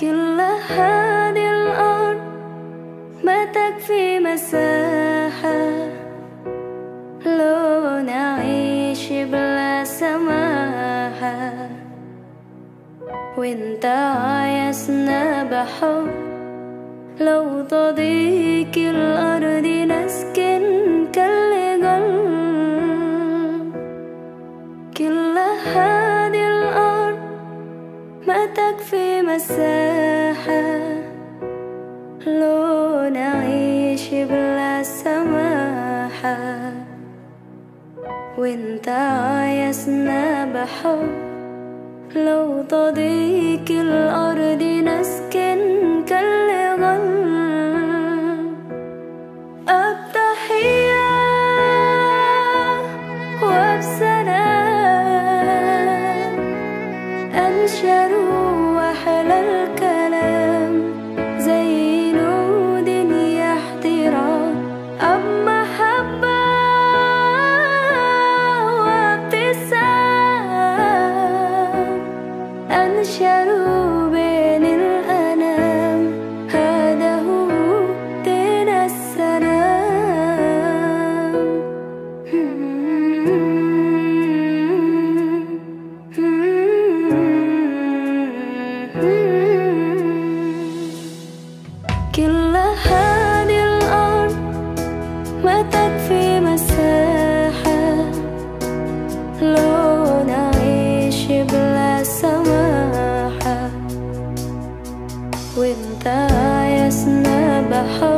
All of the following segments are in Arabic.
كل هذه الأرض ما تكفي مساحة. لو نعيش بلا سماحة. وانت عايزنا بحب. لو تضيك الأرض نعيش حياتك في مساحة لو نعيش بلا سماحة. وإنت عايزنا بحب لو تضيك الأرض نسكن the hope.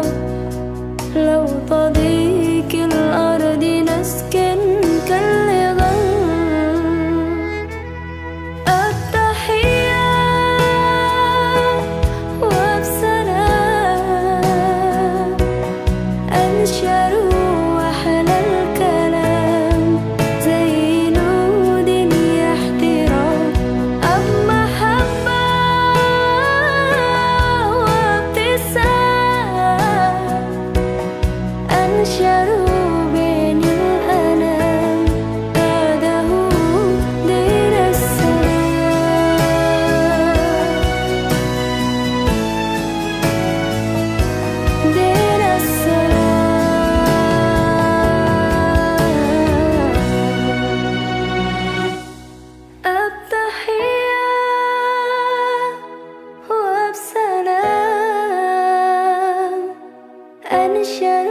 an ocean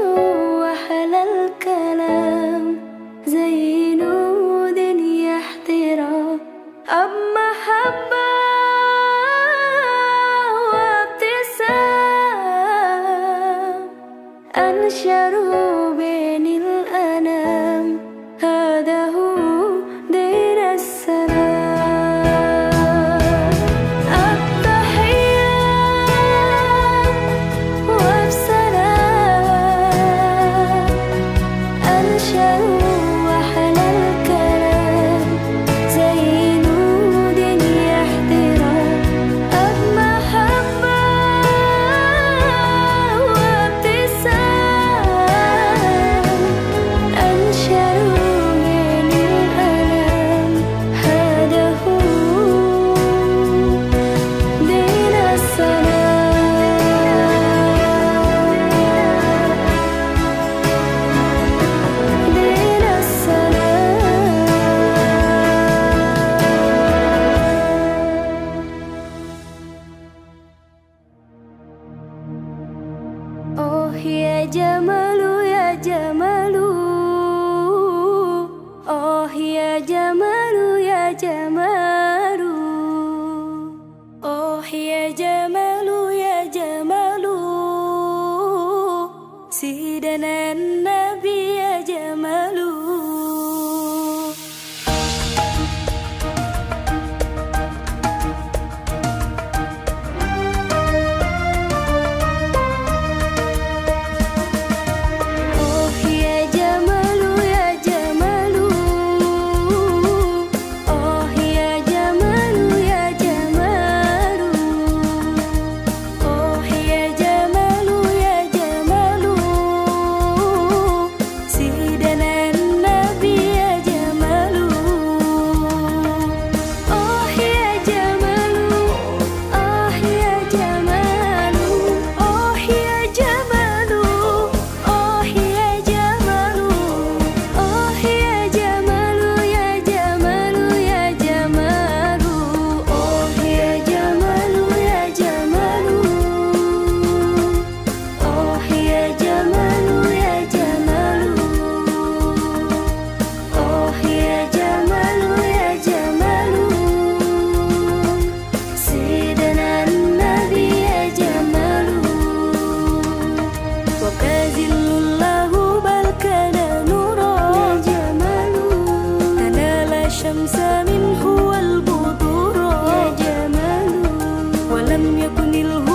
yakunil